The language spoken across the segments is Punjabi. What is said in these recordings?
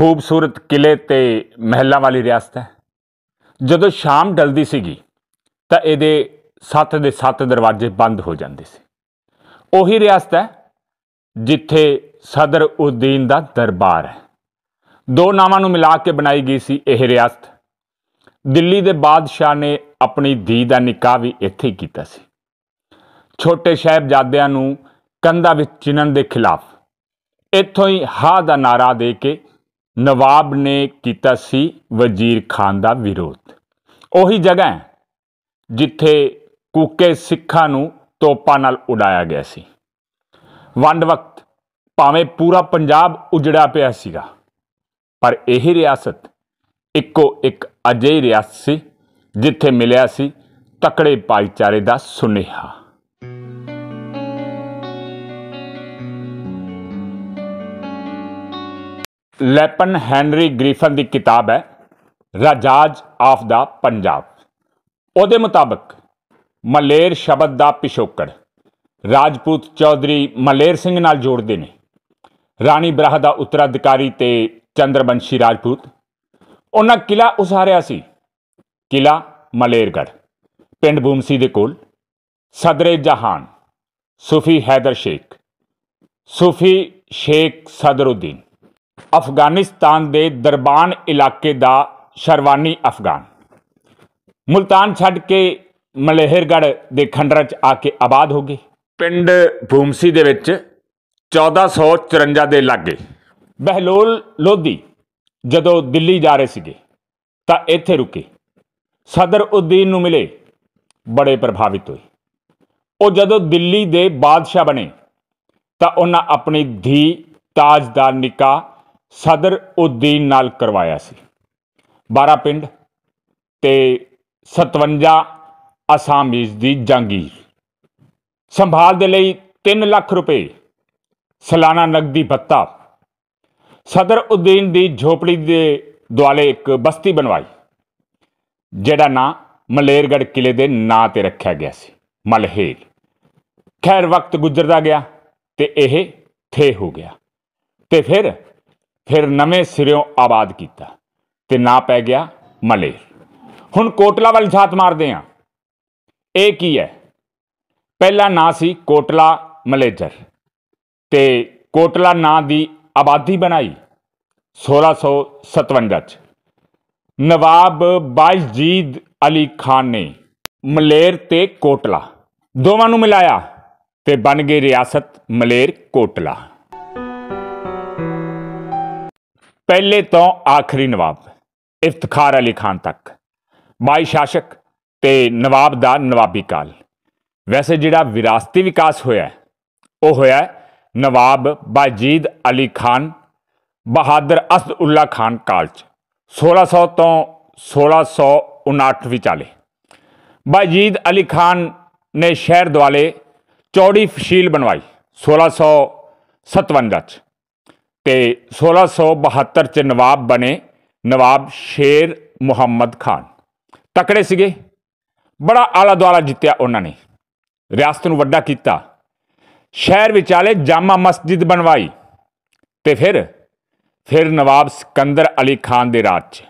ਖੂਬਸੂਰਤ ਕਿਲੇ ਤੇ ਮਹਿਲਾਂ ਵਾਲੀ ਰਿਆਸਤ ਹੈ। ਜਦੋਂ ਸ਼ਾਮ ਡਲਦੀ ਸੀਗੀ, ਤਾਂ ਇਹਦੇ ਸੱਤ ਦੇ ਸੱਤ ਦਰਵਾਜ਼ੇ ਬੰਦ ਹੋ ਜਾਂਦੇ ਸੀ। ਉਹੀ ਰਿਆਸਤ ਹੈ ਜਿੱਥੇ ਸਦਰ ਉਦੀਨ ਦਾ ਦਰਬਾਰ ਹੈ। ਦੋ ਨਾਵਾਂ ਨੂੰ ਮਿਲਾ ਕੇ ਬਣਾਈ ਗਈ ਸੀ ਇਹ ਰਿਆਸਤ। ਦਿੱਲੀ ਦੇ ਬਾਦਸ਼ਾਹ ਨੇ ਆਪਣੀ ਧੀ ਦਾ ਨਿਕਾਹ ਵੀ ਇੱਥੇ ਹੀ ਕੀਤਾ ਸੀ। ਛੋਟੇ ਸਾਹਿਬਜ਼ਾਦਿਆਂ ਨੂੰ ਕੰਧਾਂ ਵਿੱਚ ਚਿਣਨ ਦੇ ਖਿਲਾਫ ਇੱਥੋਂ ਹੀ ਹਾ ਦਾ ਨਾਰਾ ਦੇ ਕੇ ਨਵਾਬ ਨੇ ਕੀਤਾ ਸੀ ਵਜ਼ੀਰ ਖਾਨ ਦਾ ਵਿਰੋਧ। ਉਹੀ ਜਗ੍ਹਾ ਹੈ ਜਿੱਥੇ ਕੂਕੇ ਸਿੱਖਾਂ ਨੂੰ ਤੋਪਾਂ ਨਾਲ ਉਡਾਇਆ ਗਿਆ ਸੀ। ਵੰਡ ਵਕਤ ਭਾਵੇਂ ਪੂਰਾ ਪੰਜਾਬ ਉਜੜਿਆ ਪਿਆ ਸੀਗਾ, ਪਰ ਇਹ ਰਿਆਸਤ ਇੱਕੋ ਇੱਕ ਅਜਿਹੀ ਰਿਆਸਤ ਸੀ ਜਿੱਥੇ ਮਿਲਿਆ ਸੀ ਤਕੜੇ ਭਾਈਚਾਰੇ ਦਾ ਸੁਨੇਹਾ। ਲੈਪਨ ਹੈਨਰੀ ਗ੍ਰਿਫਨ ਦੀ ਕਿਤਾਬ ਹੈ, ਰਾਜਾਜ ਆਫ ਦਾ ਪੰਜਾਬ। ਉਹਦੇ ਮੁਤਾਬਕ ਮਲੇਰ ਸ਼ਬਦ ਦਾ ਪਿਛੋਕੜ ਰਾਜਪੂਤ ਚੌਧਰੀ ਮਲੇਰ ਸਿੰਘ ਨਾਲ ਜੋੜਦੇ ਨੇ। ਰਾਣੀ ਬਰਾਹ ਦਾ ਉੱਤਰਾਧਿਕਾਰੀ ਤੇ ਚੰਦਰਵੰਸ਼ੀ ਰਾਜਪੂਤ। ਉਹਨਾਂ ਕਿਲਾ ਉਸਾਰਿਆ ਸੀ ਕਿਲਾ ਮਲੇਰਗੜ ਪਿੰਡ ਬੂਮਸੀ ਦੇ ਕੋਲ। ਸਦਰੇ ਜਹਾਨ, ਸੂਫੀ ਹੈਦਰ ਸ਼ੇਖ, ਸੂਫੀ ਸ਼ੇਖ ਸਦਰਉਦੀਨ ਅਫਗਾਨਿਸਤਾਨ ਦੇ ਦਰਬਾਨ ਇਲਾਕੇ ਦਾ ਸ਼ਰਵਾਨੀ ਅਫਗਾਨ। ਮੁਲਤਾਨ ਛੱਡ ਕੇ ਮਲੇਹਰਗੜ ਦੇ ਖੰਡਰਾਂ 'ਚ ਆ ਕੇ ਆਬਾਦ ਹੋ ਗਏ। ਪਿੰਡ ਭੂਮਸੀ ਦੇ ਵਿੱਚ 1454 ਦੇ ਲਾਗੇ ਬਹਿਲੋਲ ਲੋਧੀ ਜਦੋਂ ਦਿੱਲੀ ਜਾ ਰਹੇ ਸੀਗੇ, ਤਾਂ ਇੱਥੇ ਰੁਕੇ। ਸਦਰ ਉਦੀਨ ਨੂੰ ਮਿਲੇ, ਬੜੇ ਪ੍ਰਭਾਵਿਤ ਹੋਏ। ਉਹ ਜਦੋਂ ਦਿੱਲੀ ਦੇ ਬਾਦਸ਼ਾਹ ਬਣੇ, ਤਾਂ ਉਹਨਾਂ ਆਪਣੀ ਧੀ ਤਾਜ ਦਾ ਨਿਕਾਹ ਸਦਰ ਉਦੀਨ ਨਾਲ ਕਰਵਾਇਆ ਸੀ। 12 ਪਿੰਡ ਤੇ 57 ਅਸਾਮੀਜ਼ ਦੀ ਜੰਗੀਰ ਸੰਭਾਲ ਦੇ ਲਈ 3 ਲੱਖ ਰੁਪਏ, ਸਾਲਾਨਾ ਨਗਦੀ ਭੱਤਾ। ਸਦਰ ਉਦੀਨ ਦੀ ਝੋਪੜੀ ਦੇ ਦੁਆਲੇ ਇੱਕ ਬਸਤੀ ਬਣਵਾਈ, ਜਿਹੜਾ ਨਾਂ ਮਲੇਰਗੜ ਕਿਲੇ ਦੇ ਨਾਂ ਤੇ ਰੱਖਿਆ ਗਿਆ ਸੀ, ਮਲਹੇਲ। ਖੈਰ ਵਕਤ ਗੁਜ਼ਰਦਾ ਗਿਆ ਤੇ ਇਹ ਥੇ ਹੋ ਗਿਆ। ਤੇ ਫਿਰ ਫਿਰ ਨਵੇਂ ਸਿਰਿਓਂ ਆਬਾਦ ਕੀਤਾ ਤੇ ਨਾਂ ਪੈ ਗਿਆ ਮਲੇਰ। ਹੁਣ ਕੋਟਲਾ ਵੱਲ ਝਾਤ ਮਾਰਦੇ ਆ। ਇਹ ਕੀ ਹੈ? ਪਹਿਲਾ ਨਾਂ ਸੀ ਕੋਟਲਾ ਮਲੇਜਰ ਤੇ ਕੋਟਲਾ ਨਾਂ ਦੀ ਆਬਾਦੀ ਬਣਾਈ 1657 ਚ। ਨਵਾਬ ਬਾਇਜੀਦ ਅਲੀ ਖਾਨ ਨੇ ਮਲੇਰ ਤੇ ਕੋਟਲਾ ਦੋਵਾਂ ਨੂੰ ਮਿਲਾਇਆ ਤੇ ਬਣ ਗਈ ਰਿਆਸਤ ਮਲੇਰ ਕੋਟਲਾ। ਪਹਿਲੇ ਤੋਂ ਆਖਰੀ ਨਵਾਬ, ਇਫਤਖਾਰ ਅਲੀ ਖਾਨ ਤੱਕ। 22 ਸ਼ਾਸਕ ਤੇ ਨਵਾਬ ਦਾ ਨਵਾਬੀ ਕਾਲ। ਵੈਸੇ ਜਿਹੜਾ ਵਿਰਾਸਤੀ ਵਿਕਾਸ ਹੋਇਆ ਉਹ ਹੋਇਆ ਨਵਾਬ ਬਾਜੀਦ ਅਲੀ ਖਾਨ ਬਹਾਦਰ ਅਸਦ ਉੱਲਾ ਖਾਨ ਕਾਲ ਚ 1600 ਤੋਂ 1659 ਵਿਚਾਲੇ। ਬਾਜੀਦ ਅਲੀ ਖਾਨ ਨੇ ਸ਼ਹਿਰ ਦੁਆਲੇ ਚੌੜੀ ਫਸ਼ੀਲ ਬਣਵਾਈ 1657 ਚ। ਤੇ 1672 ਚ ਨਵਾਬ ਬਣੇ ਨਵਾਬ ਸ਼ੇਰ ਮੁਹੰਮਦ ਖਾਨ। ਤਕੜੇ ਸੀਗੇ। ਬੜਾ ਆਲਾ ਦੁਆਲਾ ਜਿੱਤਿਆ ਉਹਨਾਂ ਨੇ। ਰਿਆਸਤ ਨੂੰ ਵੱਡਾ ਕੀਤਾ। ਸ਼ਹਿਰ ਵਿਚਾਲੇ ਜਾਮਾ ਮਸਜਿਦ ਬਣਵਾਈ ਤੇ ਫਿਰ ਫਿਰ ਨਵਾਬ ਸਿਕੰਦਰ ਅਲੀ ਖਾਨ ਦੇ ਰਾਜ 'ਚ।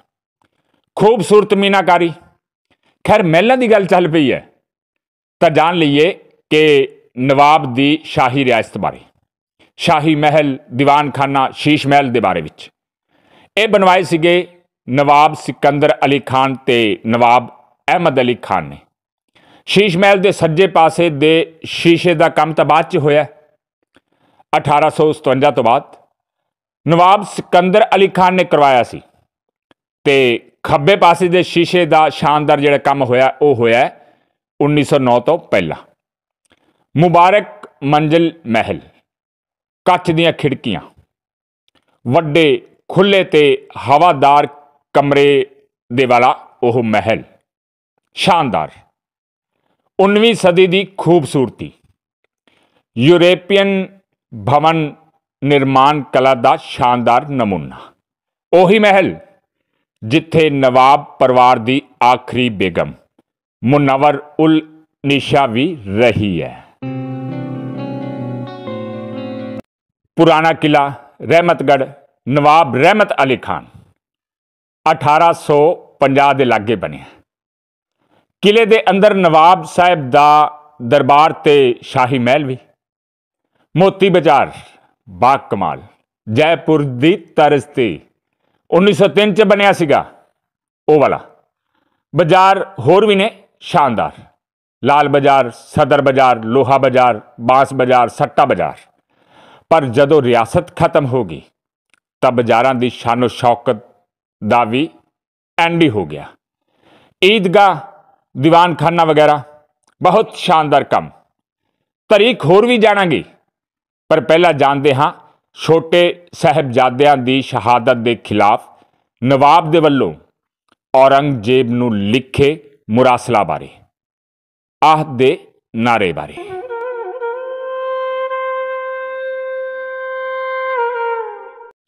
ਖੂਬਸੂਰਤ ਮੀਨਾਕਾਰੀ। ਖੈਰ, ਮਹਿਲਾਂ ਦੀ ਗੱਲ ਚੱਲ ਪਈ ਹੈ। ਤਾਂ ਜਾਣ ਲਈਏ ਕਿ ਨਵਾਬ ਦੀ ਸ਼ਾਹੀ ਰਿਆਸਤ ਬਾਰੇ। ਸ਼ਾਹੀ ਮਹਿਲ, ਦੀਵਾਨਖਾਨਾ, ਸ਼ੀਸ਼ ਮਹਿਲ ਦੇ ਬਾਰੇ ਵਿੱਚ। ਇਹ ਬਣਵਾਏ ਸੀਗੇ ਨਵਾਬ ਸਿਕੰਦਰ ਅਲੀ ਖਾਨ ਤੇ ਨਵਾਬ ਅਹਿਮਦ ਅਲੀ ਖਾਨ ਨੇ। ਸ਼ੀਸ਼ ਮਹਿਲ ਦੇ ਸੱਜੇ ਪਾਸੇ ਦੇ ਸ਼ੀਸ਼ੇ ਦਾ ਕੰਮ ਤਾਂ ਬਾਅਦ ਚ ਹੋਇਆ। 1857 ਤੋਂ ਬਾਅਦ ਨਵਾਬ ਸਿਕੰਦਰ ਅਲੀ ਖਾਨ ਨੇ ਕਰਵਾਇਆ ਸੀ ਤੇ ਖੱਬੇ ਪਾਸੇ ਦੇ ਸ਼ੀਸ਼ੇ ਦਾ ਸ਼ਾਨਦਾਰ ਜਿਹੜਾ ਕੰਮ ਹੋਇਆ, ਉਹ ਹੋਇਆ 1909 ਤੋਂ ਪਹਿਲਾਂ। ਮੁਬਾਰਕ ਮੰਜ਼ਿਲ ਮਹਿਲ। ਕੱਚ ਦੀਆਂ ਖਿੜਕੀਆਂ, ਵੱਡੇ ਖੁੱਲੇ ਤੇ ਹਵਾਦਾਰ ਕਮਰੇ ਦੇ ਵਾਲਾ ਉਹ ਮਹਿਲ, ਸ਼ਾਨਦਾਰ 19ਵੀਂ ਸਦੀ ਦੀ ਖੂਬਸੂਰਤੀ, ਯੂਰਪੀਅਨ ਭਵਨ ਨਿਰਮਾਣ ਕਲਾ ਦਾ ਸ਼ਾਨਦਾਰ ਨਮੂਨਾ, ਉਹੀ ਮਹਿਲ ਜਿੱਥੇ ਨਵਾਬ ਪਰਿਵਾਰ ਦੀ ਆਖਰੀ ਬੇਗਮ ਮੁਨਵਰ ਉਲ ਨਿਸ਼ਾ ਵੀ ਰਹੀ ਹੈ। ਪੁਰਾਣਾ ਕਿਲਾ ਰਹਿਮਤਗੜ ਨਵਾਬ ਰਹਿਮਤ ਅਲੀ ਖਾਨ 1850 ਦੇ ਲਾਗੇ ਬਣਿਆ। ਕਿਲੇ ਦੇ ਅੰਦਰ ਨਵਾਬ ਸਾਹਿਬ ਦਾ ਦਰਬਾਰ ਤੇ ਸ਼ਾਹੀ ਮਹਿਲ ਵੀ, ਮੋਤੀ ਬਾਜ਼ਾਰ, ਬਾਗ ਕਮਾਲ, ਜੈਪੁਰ ਦੀ ਤਰਜ਼ ਤੇ 1903 ਚ ਬਣਿਆ ਸੀਗਾ ਉਹ ਵਾਲਾ। ਬਾਜ਼ਾਰ ਹੋਰ ਵੀ ਨੇ, ਸ਼ਾਨਦਾਰ। ਲਾਲ ਬਾਜ਼ਾਰ, ਸਦਰ ਬਾਜ਼ਾਰ, ਲੋਹਾ ਬਾਜ਼ਾਰ, ਬਾਸ ਬਾਜ਼ਾਰ, ਸੱਟਾ ਬਾਜ਼ਾਰ। ਪਰ ਜਦੋਂ ਰਿਆਸਤ ਖਤਮ ਹੋ ਗਈ, ਤਾਂ ਬਾਜ਼ਾਰਾਂ ਦੀ ਸ਼ਾਨੋ ਸ਼ੌਕਤ ਦਾ ਵੀ ਐਂਡੀ ਹੋ ਗਿਆ। ਈਦਗਾਹ, ਦੀਵਾਨਖਾਨਾ ਵਗੈਰਾ, ਬਹੁਤ ਸ਼ਾਨਦਾਰ ਕੰਮ। ਤਰੀਕ ਹੋਰ ਵੀ ਜਾਣਾਂਗੇ, ਪਰ ਪਹਿਲਾਂ ਜਾਣਦੇ ਹਾਂ ਛੋਟੇ ਸਹਿਬਜ਼ਾਦਿਆਂ ਦੀ ਸ਼ਹਾਦਤ ਦੇ ਖਿਲਾਫ ਨਵਾਬ ਦੇ ਵੱਲੋਂ ਔਰੰਗਜ਼ੇਬ ਨੂੰ ਲਿਖੇ ਮੁਰਾਸਲਾ ਬਾਰੇ, ਆਹ ਦੇ ਨਾਰੇ ਬਾਰੇ।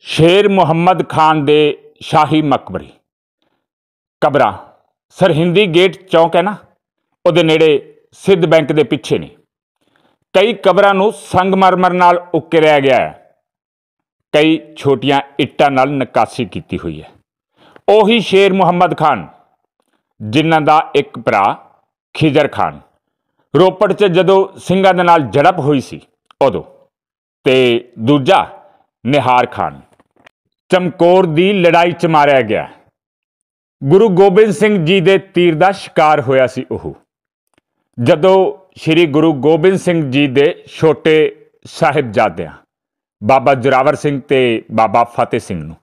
ਸ਼ੇਰ ਮੁਹੰਮਦ ਖਾਨ ਦੇ ਸ਼ਾਹੀ ਮਕਬਰੇ। ਕਬਰਾਂ ਸਰਹਿੰਦੀ ਗੇਟ ਚੌਂਕ ਹੈ ਨਾ? ਉਹਦੇ ਨੇੜੇ ਸਿੱਧ ਬੈਂਕ ਦੇ ਪਿੱਛੇ ਨੇ। ਕਈ ਕਬਰਾਂ ਨੂੰ ਸੰਗਮਰਮਰ ਨਾਲ ਉਕਰਿਆ ਗਿਆ ਹੈ। ਕਈ ਛੋਟੀਆਂ ਇੱਟਾਂ ਨਾਲ ਨਕਾਸ਼ੀ ਕੀਤੀ ਹੋਈ ਹੈ। ਉਹੀ ਸ਼ੇਰ ਮੁਹੰਮਦ ਖਾਨ, ਜਿਨ੍ਹਾਂ ਦਾ ਇੱਕ ਭਰਾ ਖਿਜਰ ਖਾਨ। ਰੋਪੜ 'ਚ ਜਦੋਂ ਸਿੰਘਾਂ ਦੇ ਨਾਲ ਝੜਪ ਹੋਈ ਸੀ ਉਦੋਂ, ਤੇ ਦੂਜਾ ਨਿਹਾਰ ਖਾਨ। ਚਮਕੌਰ ਦੀ ਲੜਾਈ 'ਚ ਮਾਰਿਆ ਗਿਆ। ਗੁਰੂ ਗੋਬਿੰਦ ਸਿੰਘ ਜੀ ਦੇ ਤੀਰ ਦਾ ਸ਼ਿਕਾਰ ਹੋਇਆ ਸੀ ਉਹ। ਜਦੋਂ ਸ੍ਰੀ ਗੁਰੂ ਗੋਬਿੰਦ ਸਿੰਘ ਜੀ ਦੇ ਛੋਟੇ ਸਾਹਿਬਜ਼ਾਦਿਆਂ, ਬਾਬਾ ਜੁਰਾਵਰ ਸਿੰਘ ਤੇ ਬਾਬਾ ਫਤਿਹ ਸਿੰਘ ਨੂੰ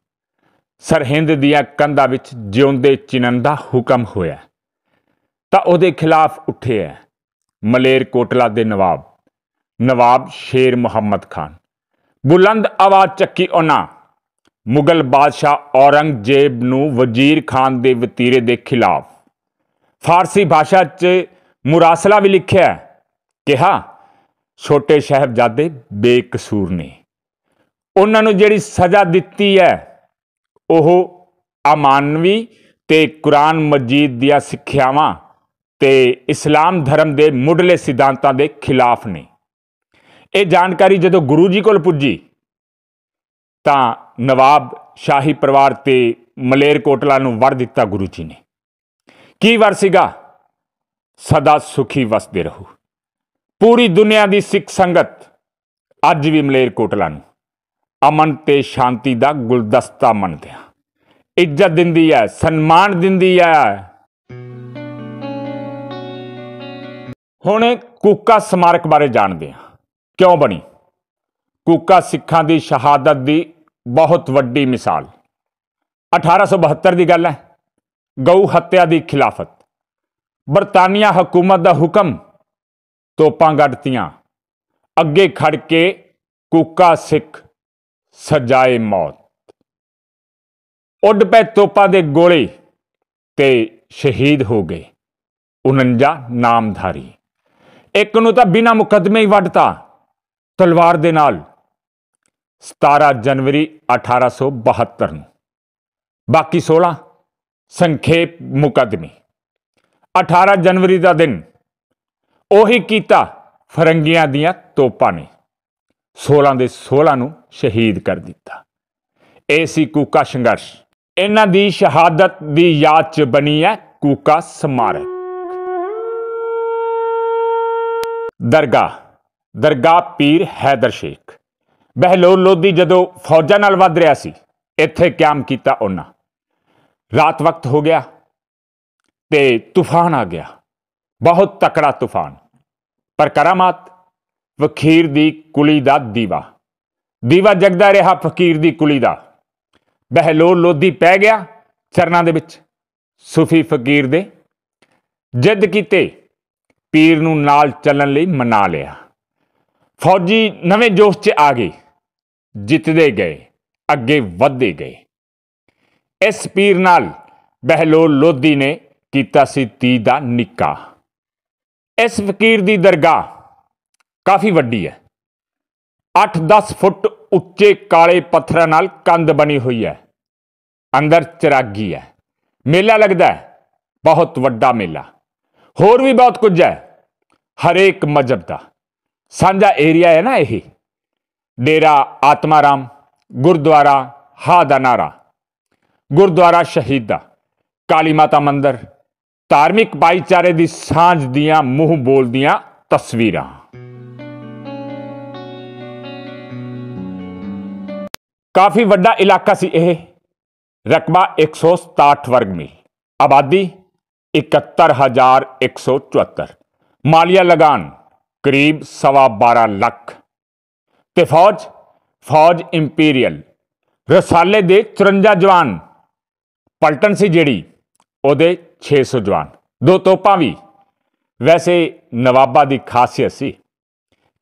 ਸਰਹਿੰਦ ਦੀਆਂ ਕੰਧਾਂ ਵਿੱਚ ਜਿਉਂਦੇ ਚਿਣਨ ਦਾ ਹੁਕਮ ਹੋਇਆ। ਤਾਂ ਉਹਦੇ ਖਿਲਾਫ ਉੱਠੇ ਹੈ ਮਲੇਰ ਕੋਟਲਾ ਦੇ ਨਵਾਬ ਨਵਾਬ ਸ਼ੇਰ ਮੁਹੰਮਦ ਖਾਨ। ਬੁਲੰਦ ਆਵਾਜ਼ ਚੱਕੀ ਉਹਨਾਂ ਮੁਗਲ ਬਾਦਸ਼ਾਹ ਔਰੰਗਜ਼ੇਬ ਨੂੰ ਵਜ਼ੀਰ ਖਾਨ ਦੇ ਵਤੀਰੇ ਦੇ ਖਿਲਾਫ। ਫਾਰਸੀ ਭਾਸ਼ਾ 'ਚ ਮੁਰਾਸਲਾ ਵੀ ਲਿਖਿਆ ਕਿਹਾ ਛੋਟੇ ਸਾਹਿਬਜ਼ਾਦੇ ਬੇਕਸੂਰ ਨੇ। ਉਹਨਾਂ ਨੂੰ ਜਿਹੜੀ ਸਜ਼ਾ ਦਿੱਤੀ ਹੈ, ਉਹ ਅਮਾਨਵੀ ਤੇ ਕੁਰਾਨ ਮਜੀਦ ਦੀਆਂ ਸਿੱਖਿਆਵਾਂ ਤੇ ਇਸਲਾਮ ਧਰਮ ਦੇ ਮੁੱਢਲੇ ਸਿਧਾਂਤਾਂ ਦੇ ਖਿਲਾਫ ਨੇ। ਇਹ ਜਾਣਕਾਰੀ ਜਦੋਂ ਗੁਰੂ ਜੀ ਕੋਲ ਪੁੱਜੀ, ਤਾਂ ਨਵਾਬ ਸ਼ਾਹੀ ਪਰਿਵਾਰ ਤੇ ਮਲੇਰਕੋਟਲਾ ਨੂੰ ਵਰ ਦਿੱਤਾ ਗੁਰੂ ਜੀ ਨੇ। ਕੀ ਵਰ ਸੀਗਾ? ਸਦਾ ਸੁਖੀ ਵਸਦੇ ਰਹੋ। ਪੂਰੀ ਦੁਨੀਆ ਦੀ ਸਿੱਖ ਸੰਗਤ ਅੱਜ ਵੀ ਮਲੇਰਕੋਟਲਾ ਨੂੰ ਅਮਨ ਤੇ ਸ਼ਾਂਤੀ ਦਾ ਗੁਲਦਸਤਾ ਮੰਨਦੇ ਆ। ਇੱਜ਼ਤ ਦਿੰਦੀ ਹੈ ਸਨਮਾਨ ਦਿੰਦੀ ਹੈ ਹੁਣ ਕੂਕਾ ਸਮਾਰਕ ਬਾਰੇ ਜਾਣਦੇ ਹਾਂ ਕਿਉਂ ਬਣੀ? ਕੂਕਾ ਸਿੱਖਾਂ ਦੀ ਸ਼ਹਾਦਤ ਦੀ ਬਹੁਤ ਵੱਡੀ ਮਿਸਾਲ। 1872 ਦੀ ਗੱਲ ਹੈ, ਗਊ ਹੱਤਿਆ ਦੀ ਖਿਲਾਫਤ। ਬਰਤਾਨੀਆ ਹਕੂਮਤ ਦਾ ਹੁਕਮ ਤੋਪਾਂ ਗੱਡਤੀਆਂ ਅੱਗੇ ਖੜ ਕੇ ਕੂਕਾ ਸਿੱਖ ਸਜਾਏ ਮੌਤ। ਉੱਡ ਪੈ ਤੋਪਾਂ ਦੇ ਗੋਲੇ ਤੇ ਸ਼ਹੀਦ ਹੋ ਗਏ 49 ਨਾਮਧਾਰੀ। ਇੱਕ ਨੂੰ ਤਾਂ ਬਿਨਾਂ ਮੁਕਦਮੇ ਹੀ ਵੱਢਤਾ, ਤਲਵਾਰ ਦੇ ਨਾਲ 17 ਜਨਵਰੀ 1872 ਨੂੰ। ਬਾਕੀ 16 ਸੰਖੇਪ ਮੁਕਦਮੇ। 18 ਜਨਵਰੀ ਦਾ ਦਿਨ, ਉਹੀ ਕੀਤਾ ਫਰੰਗੀਆਂ ਦੀਆਂ ਤੋਪਾਂ ਨੇ। 16 ਦੇ 16 ਨੂੰ ਸ਼ਹੀਦ ਕਰ ਦਿੱਤਾ। ਇਹ ਸੀ ਕੂਕਾ ਸੰਘਰਸ਼। ਇਹਨਾਂ ਦੀ ਸ਼ਹਾਦਤ ਦੀ ਯਾਦ 'ਚ ਬਣੀ ਹੈ ਕੂਕਾ ਸਮਾਰਕ। ਦਰਗਾਹ ਦਰਗਾਹ ਪੀਰ ਹੈਦਰ ਸ਼ੇਖ। ਬਹਿਲੋਲ ਲੋਧੀ ਜਦੋਂ ਫੌਜਾਂ ਨਾਲ ਵੱਧ ਰਿਹਾ ਸੀ, ਇੱਥੇ ਕਿਆਮ ਕੀਤਾ ਉਹਨਾਂ। ਰਾਤ ਵਕਤ ਹੋ ਗਿਆ ਤੇ ਤੂਫਾਨ ਆ ਗਿਆ। ਬਹੁਤ ਤਕੜਾ ਤੂਫਾਨ। ਪਰ ਕਰਾਮਾਤ, ਫਕੀਰ ਦੀ ਕੁਲੀ ਦਾ ਦੀਵਾ। ਦੀਵਾ ਜਗਦਾ ਰਿਹਾ ਫਕੀਰ ਦੀ ਕੁਲੀ ਦਾ। ਬਹਿਲੋਲ ਲੋਧੀ ਪੈ ਗਿਆ ਚਰਨਾਂ ਦੇ ਵਿੱਚ ਸੂਫੀ ਫਕੀਰ ਦੇ। ਜਿੱਦ ਕੀਤੇ, ਪੀਰ ਨੂੰ ਨਾਲ ਚੱਲਣ ਲਈ ਮਨਾ ਲਿਆ। ਫੌਜੀ ਨਵੇਂ ਜੋਸ਼ 'ਚ ਆ ਗਏ, ਜਿੱਤਦੇ ਗਏ, ਅੱਗੇ ਵਧਦੇ ਗਏ। ਇਸ ਪੀਰ ਨਾਲ ਬਹਿਲੋਲ ਲੋਧੀ ਨੇ ਕੀਤਾ ਸੀ ਤੀ ਦਾ ਨਿੱਕਾ। ਇਸ ਫਕੀਰ ਦੀ ਦਰਗਾਹ ਕਾਫੀ ਵੱਡੀ ਹੈ। 8-10 ਫੁੱਟ ਉੱਚੇ ਕਾਲੇ ਪੱਥਰਾਂ ਨਾਲ ਕੰਧ ਬਣੀ ਹੋਈ ਹੈ। ਅੰਦਰ ਚਰਾਗੀ ਹੈ। ਮੇਲਾ ਲੱਗਦਾ ਹੈ। ਬਹੁਤ ਵੱਡਾ ਮੇਲਾ। ਹੋਰ ਵੀ ਬਹੁਤ ਕੁਝ ਹੈ। ਹਰੇਕ ਮਜ਼ਹਬ ਦਾ। ਸਾਂਝਾ ਏਰੀਆ ਹੈ ਨਾ ਇਹ। ਡੇਰਾ, ਆਤਮਾਰਾਮ, ਗੁਰਦੁਆਰਾ, ਹਾ ਦਾ ਨਾਰਾ। ਗੁਰਦੁਆਰਾ ਸ਼ਹੀਦਾ ਕਾਲੀ ਮਾਤਾ ਮੰਦਿਰ। ਧਾਰਮਿਕ ਭਾਈਚਾਰੇ ਦੀ ਸਾਂਝ ਦੀਆਂ ਮੂੰਹ ਬੋਲਦੀਆਂ ਤਸਵੀਰਾਂ। ਕਾਫੀ ਵੱਡਾ ਇਲਾਕਾ ਸੀ ਇਹ। ਰਕਬਾ 167 ਵਰਗ ਮੀਲ। ਆਬਾਦੀ 71174 ਮਾਲੀਆ ਲਗਾਨ। ਕਰੀਬ ਸਵਾ 12 ਲੱਖ। ਤੇ ਫੌਜ ਫੌਜ ਇੰਪੀਰੀਅਲ। ਰਸਾਲੇ ਦੇ 54 ਜਵਾਨ। ਪਲਟਨ ਸੀ ਜਿਹੜੀ, ਉਹਦੇ 600 ਜਵਾਨ। ਦੋ ਤੋਪਾਂ ਵੀ। ਵੈਸੇ ਨਵਾਬਾ ਦੀ ਖਾਸੀਅਤ ਸੀ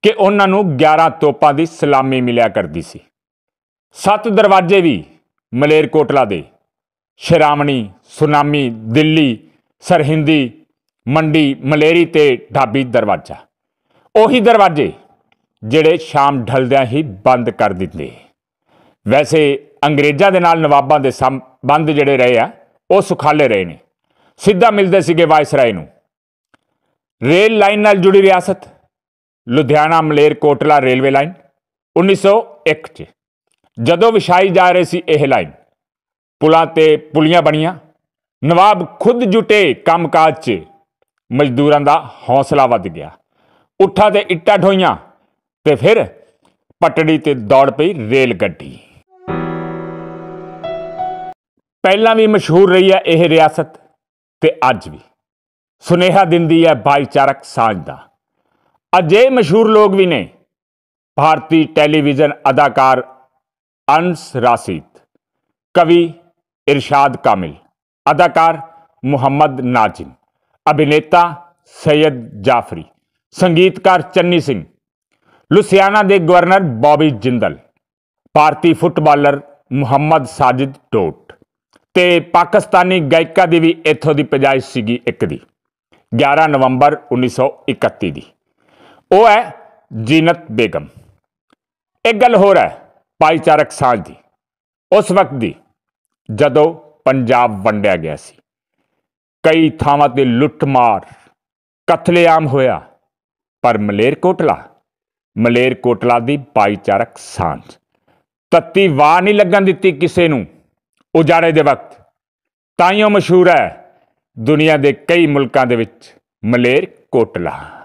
ਕਿ ਉਹਨਾਂ ਨੂੰ 11 ਤੋਪਾਂ ਦੀ ਸਲਾਮੀ ਮਿਲਿਆ ਕਰਦੀ ਸੀ। ਸੱਤ ਦਰਵਾਜ਼ੇ ਵੀ ਮਲੇਰਕੋਟਲਾ ਦੇ। ਸ਼ਰਾਮਣੀ ਸੁਨਾਮੀ, ਦਿੱਲੀ, ਸਰਹਿੰਦੀ, ਮੰਡੀ, ਮਲੇਰੀ ਤੇ ਢਾਬੀ ਦਰਵਾਜ਼ਾ। ਉਹੀ ਦਰਵਾਜ਼ੇ ਜਿਹੜੇ ਸ਼ਾਮ ਢਲਦਿਆਂ ਹੀ ਬੰਦ ਕਰ ਦਿੰਦੇ ਵੈਸੇ ਅੰਗਰੇਜ਼ਾਂ ਦੇ ਨਾਲ ਨਵਾਬਾਂ ਦੇ ਸੰਬੰਧ ਜਿਹੜੇ ਰਹੇ ਆ, ਉਹ ਸੁਖਾਲੇ ਰਹੇ ਨੇ। ਸਿੱਧਾ ਮਿਲਦੇ ਸੀਗੇ ਵਾਇਸਰਾਏ ਨੂੰ। ਰੇਲ ਲਾਈਨ ਨਾਲ ਜੁੜੀ ਰਿਆਸਤ, ਲੁਧਿਆਣਾ ਮਲੇਰਕੋਟਲਾ ਰੇਲਵੇ ਲਾਈਨ 1901 ਚ। ਜਦੋਂ ਵਿਛਾਈ ਜਾ ਰਹੀ ਸੀ ਇਹ ਲਾਈਨ, ਪੁਲਾਂ ਤੇ ਪੁਲੀਆਂ ਬਣੀਆਂ, ਨਵਾਬ ਖੁਦ ਜੁਟੇ ਕੰਮਕਾਜ 'ਚ, ਮਜ਼ਦੂਰਾਂ ਦਾ ਹੌਸਲਾ ਵੱਧ ਗਿਆ। ਉੱਠਾ ਤੇ ਇੱਟਾਂ ਢੋਈਆਂ ਤੇ ਫਿਰ ਪਟੜੀ ਤੇ ਦੌੜ ਪਈ ਰੇਲ ਗੱਡੀ। ਪਹਿਲਾਂ ਵੀ ਮਸ਼ਹੂਰ ਰਹੀ ਹੈ ਇਹ ਰਿਆਸਤ ਤੇ ਅੱਜ ਵੀ। ਸੁਨੇਹਾ ਦਿੰਦੀ ਹੈ ਭਾਈਚਾਰਕ ਸਾਂਝ ਦਾ। ਅਜੇ ਮਸ਼ਹੂਰ ਲੋਕ ਵੀ ਨੇ। ਭਾਰਤੀ ਟੈਲੀਵਿਜ਼ਨ ਅਦਾਕਾਰ ਅੰਸ ਰਾਸੀਤ ਕਵੀ ਇਰਸ਼ਾਦ ਕਾਮਿਲ, ਅਦਾਕਾਰ ਮੁਹੰਮਦ ਨਾਜ਼ਿਮ, ਅਭਿਨੇਤਾ ਸੈਦ ਜਾਫਰੀ ਸੰਗੀਤਕਾਰ ਚੰਨੀ ਸਿੰਘ, ਲੁਧਿਆਣਾ ਦੇ ਗਵਰਨਰ ਬੌਬੀ ਜਿੰਦਲ, ਭਾਰਤੀ ਫੁੱਟਬਾਲਰ ਮੁਹੰਮਦ ਸਾਜਿਦ ਟੋਟ ਤੇ ਪਾਕਿਸਤਾਨੀ ਗਾਇਕਾ ਦੀ ਵੀ ਇੱਥੋਂ ਦੀ ਪਜਾਇਸ਼ ਸੀਗੀ ਇੱਕ ਦੀ 11 ਨਵੰਬਰ 1931 ਦੀ। ਉਹ ਹੈ ਜੀਨਤ ਬੇਗਮ। ਇੱਕ ਗੱਲ ਹੋਰ ਹੈ ਭਾਈਚਾਰਕ ਸਾਂਝ ਦੀ। ਉਸ ਵਕਤ ਦੀ ਜਦੋਂ ਪੰਜਾਬ ਵੰਡਿਆ ਗਿਆ ਸੀ, ਕਈ ਥਾਵਾਂ ਤੇ ਲੁੱਟਮਾਰ, ਕਤਲੇਆਮ ਹੋਇਆ ਪਰ ਮਲੇਰਕੋਟਲਾ ਮਲੇਰਕੋਟਲਾ ਦੀ ਭਾਈਚਾਰਕ ਸਾਂਝ। ਤੱਤੀ ਵਾਹ ਨਹੀਂ ਲੱਗਣ ਦਿੱਤੀ ਕਿਸੇ ਨੂੰ ਉਜਾੜੇ ਦੇ ਵਕਤ। ਤਾਈਓ ਮਸ਼ਹੂਰ ਹੈ ਦੁਨੀਆ ਦੇ ਕਈ ਮੁਲਕਾਂ ਦੇ ਵਿੱਚ ਮਲੇਰਕੋਟਲਾ